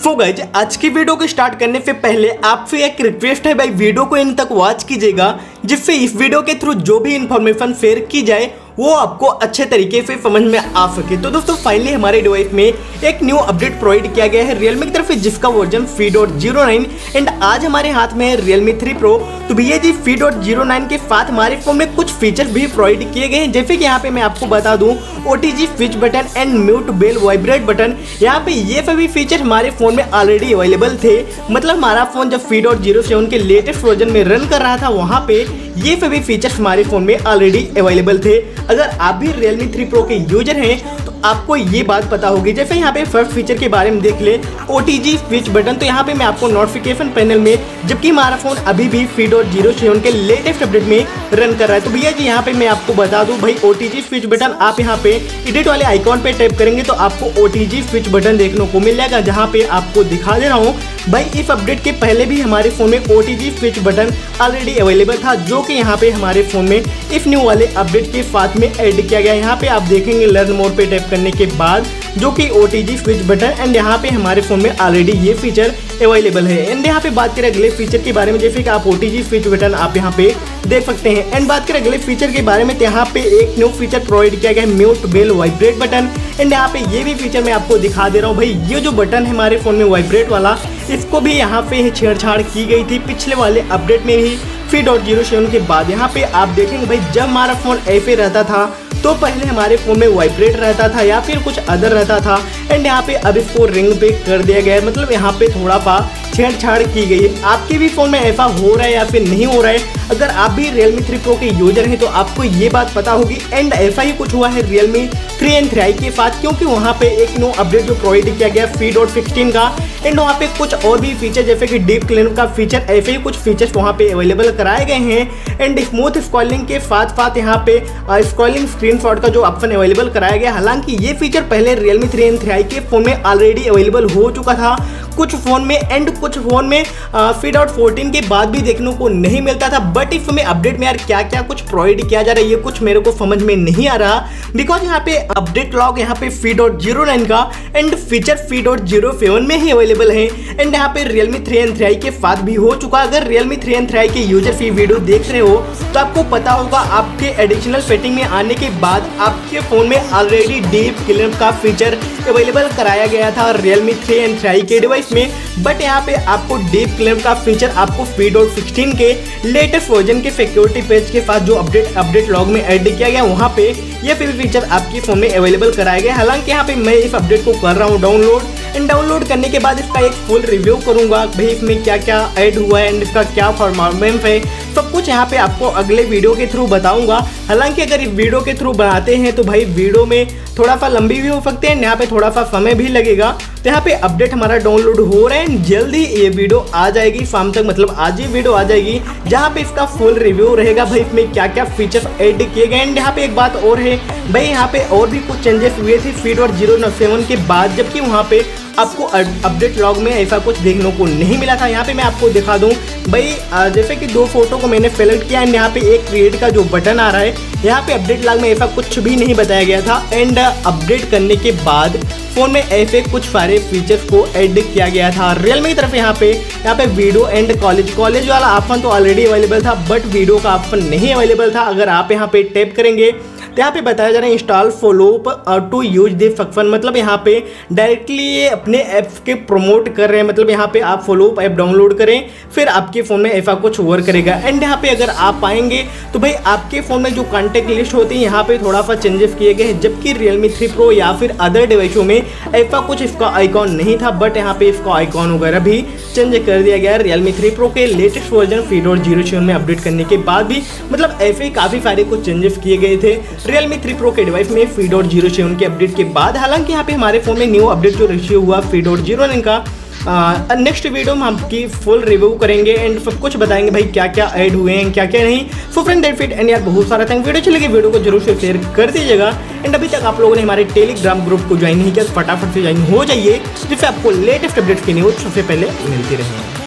So guys आज की video को स्टार्ट करने से पहले आपसे एक रिक्वेस्ट है भाई वीडियो को इन तक वॉच कीजिएगा, जिससे इस वीडियो के थ्रू जो भी इन्फॉर्मेशन शेयर की जाए वो आपको अच्छे तरीके से समझ में आ सके। तो दोस्तों फाइनली हमारे डिवाइस में एक न्यू अपडेट प्रोवाइड किया गया है रियलमी की तरफ़ से, जिसका वर्जन फ़ी डॉट ज़ीरो नाइन एंड आज हमारे हाथ में है रियलमी थ्री प्रो तो भैया जी फ़ी डॉट ज़ीरो नाइन के साथ हमारे फ़ोन में कुछ फीचर भी प्रोवाइड किए गए हैं। जैसे कि यहाँ पे मैं आपको बता दूँ O T switch button and mute bell vibrate button यहाँ पे ये सभी फीचर हमारे फ़ोन में ऑलरेडी अवेलेबल थे। मतलब हमारा फ़ोन जब फ़ी डॉट ज़ीरो सेवन के लेटेस्ट वर्जन में रन कर रहा था, वहाँ पे ये सभी फीचर्स हमारे फ़ोन में ऑलरेडी अवेलेबल थे। अगर आप भी Realme 3 Pro के यूज़र हैं तो आपको ये बात पता होगी। जैसे यहाँ पे फ़र्स्ट फीचर के बारे में देख ले ओ स्विच बटन तो यहाँ पे मैं आपको नोटिफिकेशन पैनल में, जबकि हमारा फ़ोन अभी भी फ़ी डॉट ज़ीरो सेवन के लेटेस्ट अपडेट में रन कर रहा है। तो भैया जी, यहाँ पे मैं आपको बता दूँ, भाई ओ स्विच बटन आप यहाँ पे एडिट वाले आइकॉन पे टैप करेंगे तो आपको O T G switch button देखने को मिल जाएगा जहाँ पे आपको दिखा दे रहा हूँ, भाई इस अपडेट के पहले भी हमारे फ़ोन में OTG switch button already available था, जो कि यहाँ पे हमारे फ़ोन में इस न्यू वाले अपडेट के साथ में ऐड किया गया यहाँ पे आप देखेंगे लर्न मोड पे टैप करने के बाद जो कि O T G switch button and यहाँ पे हमारे फ़ोन में ऑलरेडी ये फीचर अवेलेबल है। एंड यहाँ पे बात करें अगले फीचर के बारे में, जैसे कि आप O T G switch button आप यहाँ पे देख सकते हैं। एंड बात करें अगले फीचर के बारे में तो यहाँ पे एक न्यू फीचर प्रोवाइड किया गया है mute bell vibrate button and यहाँ पे ये भी फीचर मैं आपको दिखा दे रहा हूँ, भाई, ये जो बटन है हमारे फ़ोन में वाइब्रेट वाला, इसको भी यहाँ पे छेड़छाड़ की गई थी पिछले वाले अपडेट में ही। थ्री डॉट ज़ीरो के बाद यहाँ पे आप देखेंगे, भाई, जब हमारा फ़ोन ऐसे रहता था तो पहले हमारे फ़ोन में वाइब्रेट रहता था या फिर कुछ अदर रहता था एंड यहाँ पे अब इसको रिंग पे कर दिया गया है। मतलब यहाँ पे थोड़ा सा छेड़छाड़ की गई है। आपके भी फ़ोन में ऐसा हो रहा है या फिर नहीं हो रहा है? अगर आप भी Realme 3 Pro के यूज़र हैं तो आपको ये बात पता होगी। एंड ऐसा ही कुछ हुआ है Realme 3 एंड 3i के साथ, क्योंकि वहाँ पे एक नो अपडेट जो प्रोवाइड किया गया फ़ी डॉट सिक्सटीन का। एंड वहाँ पे कुछ और भी फीचर जैसे कि डीप क्लीन का फीचर ऐसे ही कुछ फीचर्स वहाँ पे अवेलेबल कराए गए हैं। एंड स्मूथ स्कॉलिंग के साथ साथ यहाँ पे स्कॉलिंग स्क्रीन शॉट का जो ऑप्शन अवेलेबल कराया गया हालाँकि ये फीचर पहले रियलमी थ्री एंड थ्री के फ़ोन में ऑलरेडी अवेलेबल हो चुका था। कुछ फ़ोन में एंड कुछ फ़ोन में फ़ीड आउट फोर्टीन के बाद भी देखने को नहीं मिलता था। बट इस में अपडेट में यार क्या क्या कुछ प्रोवाइड किया जा रहा है, ये कुछ मेरे को समझ में नहीं आ रहा। बिकॉज़ यहाँ पे अपडेट लॉग यहाँ पे फ़ी डॉट ज़ीरो नाइन का and feature F dot zero seven में ही अवेलेबल है। एंड यहाँ पे रियलमी थ्री एंड थ्री के साथ भी हो चुका। अगर रियलमी थ्री एंड थ्री के यूज़र फ़ी वीडियो देख रहे हो तो आपको पता होगा आपके एडिशनल सेटिंग में आने के बाद आपके फ़ोन में ऑलरेडी डीप क्लिप का फीचर अवेलेबल कराया गया था। रियलमी थ्री एंड थ्री के डिवाइस में बट यहाँ पे आपको डीप क्लेम का फीचर आपको फ़ीड और सिक्सटीन के लेटेस्ट वर्जन के सिक्योरिटी पेज के साथ जो अपडेट अपडेट लॉग में ऐड किया गया, वहाँ पे ये फिर फीचर आपके फ़ोन में अवेलेबल कराया गया हालाँकि यहाँ पे मैं इस अपडेट को कर रहा हूँ डाउनलोड एंड डाउनलोड करने के बाद इसका एक फुल रिव्यू करूँगा, भाई इसमें क्या क्या ऐड हुआ है एंड इसका क्या परफॉर्मेंस है। सब कुछ यहाँ पे आपको अगले वीडियो के थ्रू बताऊँगा। हालाँकि अगर वीडियो के थ्रू बनाते हैं तो भाई वीडियो में थोड़ा सा लंबी भी हो सकते हैं, यहाँ पे थोड़ा सा समय भी लगेगा। तो यहाँ पे अपडेट हमारा डाउनलोड हो रहा है। जल्द ही ये वीडियो आ जाएगी शाम तक मतलब आज ही वीडियो आ जाएगी, जहाँ पे इसका फुल रिव्यू रहेगा। भाई इसमें क्या क्या फीचर्स ऐड किए गए एंड यहाँ पे एक बात और है, भाई यहाँ पे और भी कुछ चेंजेस हुए थे फ़ीड और ज़ीरो के बाद, जबकि वहाँ पे आपको अपडेट लॉग में ऐसा कुछ देखने को नहीं मिला था। यहाँ पे मैं आपको दिखा दूँ, भाई जैसे कि दो फ़ोटो को मैंने सेलेक्ट किया एंड यहाँ पे एक क्रिएट का जो बटन आ रहा है, यहाँ पे अपडेट लॉग में ऐसा कुछ भी नहीं बताया गया था। एंड अपडेट करने के बाद फ़ोन में ऐसे कुछ सारे फीचर्स को ऐड किया गया था। रियल की तरफ़ यहाँ पे यहाँ पे वीडियो एंड कॉलेज कॉलेज वाला ऑप्शन तो ऑलरेडी अवेलेबल था बट वीडियो का ऑप्शन नहीं अवेलेबल था। अगर आप यहाँ पे टैप करेंगे तो यहाँ पे बताया जा रहा है install followup to use this function मतलब यहाँ पे डायरेक्टली ये अपने ऐप्स के प्रमोट कर रहे हैं। मतलब यहाँ पे आप फॉलोअप ऐप डाउनलोड करें, फिर आपके फ़ोन में ऐसा कुछ वर्क करेगा। एंड यहाँ पे अगर आप पाएँगे तो भाई आपके फ़ोन में जो कॉन्टेक्ट लिस्ट होती है, यहाँ पे थोड़ा सा चेंजेस किए गए हैं। जबकि रियलमी थ्री प्रो या फिर अदर डिवाइसों में ऐसा कुछ इसका आइकॉन नहीं था बट यहाँ पे इसका आइकॉन वगैरह भी चेंज कर दिया गया है रियलमी थ्री प्रो के लेटेस्ट वर्जन फ़ीड और ज़ीरो में अपडेट करने के बाद भी। मतलब ऐसे काफ़ी सारे कुछ चेंजेस किए गए थे। रियलमी थ्री प्रो के डिवाइस में फ़ीड और ज़ीरो सेवन के अपडेट के बाद, हालाँकि यहाँ पे हमारे फ़ोन में न्यू अपडेट जो रिसीव हुआ फ़ीड और ज़ीरो का नेक्स्ट वीडियो में आपकी फुल रिव्यू करेंगे एंड सब कुछ बताएँगे भाई क्या क्या ऐड हुए हैं क्या क्या नहीं। So friend that fit and यार बहुत सारा थैंक वीडियो चलेगी वीडियो को ज़रूर से शेयर कर दीजिएगा। एंड अभी तक आप लोगों ने हमारे टेलीग्राम ग्रुप को ज्वाइन नहीं किया फटाफट से ज्वाइन हो जाइए, जिससे आपको लेटेस्ट अपडेट्स की न्यूज़ सबसे पहले मिलती रहेंगे